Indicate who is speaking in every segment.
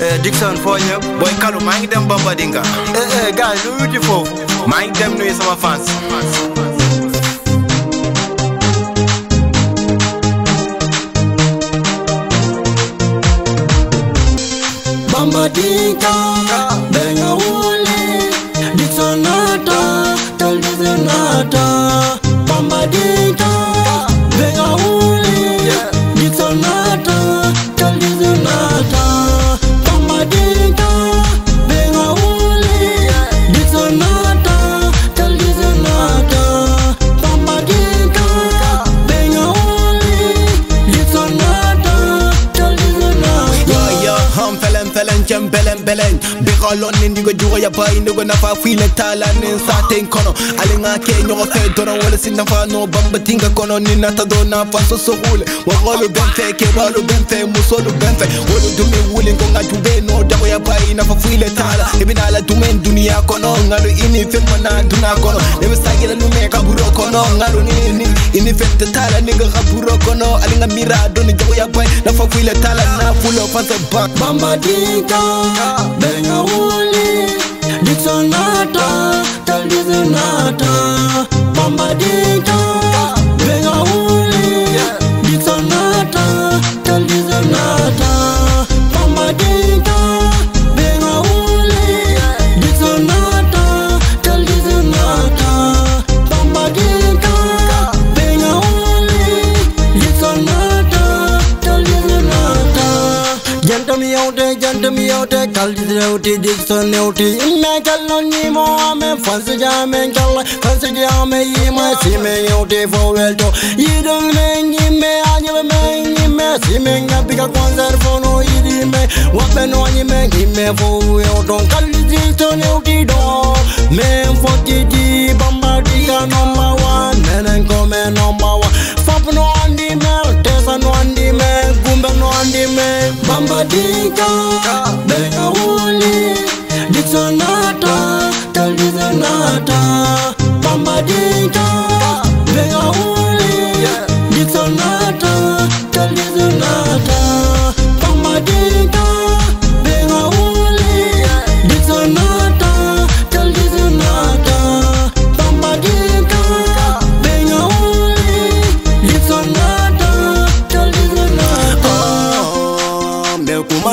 Speaker 1: eh, Dixon Fonyo Boy Kalu mang ngi bamba Bambadinga eh, eh, guys yi lu wuti foofu maa ngi dem nuyu sama fans
Speaker 2: Bambadinga
Speaker 1: belen cem belen belen be xolon ne ndigo jugo ya bay ndigo nafa fi le tala ne sa ten kono ale nga ke nyogo fe dono wala sin nafa no bamba tinga kono ni nata do na fa so so hule wa xolu ben fe ke balu ben fe musolu ben fe wolu dumi wuli ko nga jube no dago ya bay nafa fi le tala e bin ala dumen dunia kono ngalu ini fe mana duna kono ne be sagila nume kaburo kono ngalu ni ni ini fe tala ni ga kaburo kono ale nga mira do ni jago ya bay nafa fi le tala na fulo fa so bak bamba di nika benga uli
Speaker 3: dikson nata talbizu nata
Speaker 2: yote kaldireuti diksoneuti ime kalno nimo ame fansija men kala fansija ame yima sime yote fowelto yidon men yime anyebe men yime sime ngabika konservono yidime wapeno anyime yime fowelto kaldireuti don men fotiti bambadika number one menen kome number one fapno andime tesa no andime gumbe no andime bambadika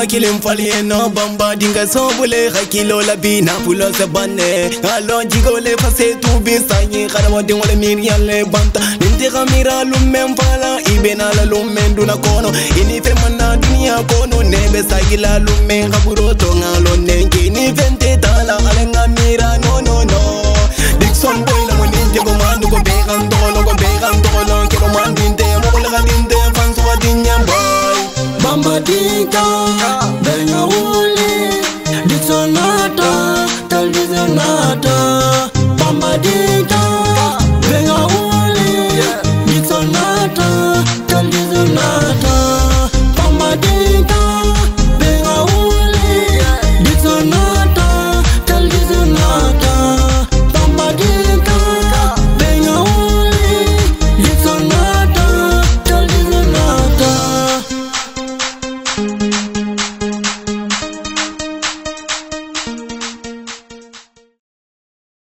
Speaker 1: kilim fali eno bamba dinga so bule hakilo la bina pulo se banne alo jigo le fase tu bi sanyi khara wa dingo le mir yale banta ndi khamira lu mem fala ibena la lu mem duna kono ini fe mana dunia kono nebe sagila lu mem khaburo to ngalo nenge ni vente tala ale ngamira no no no dikson boy la mo ndi go manu go be ngando go
Speaker 3: dinka Benga ule Dixonata Talizonata Bamba dinka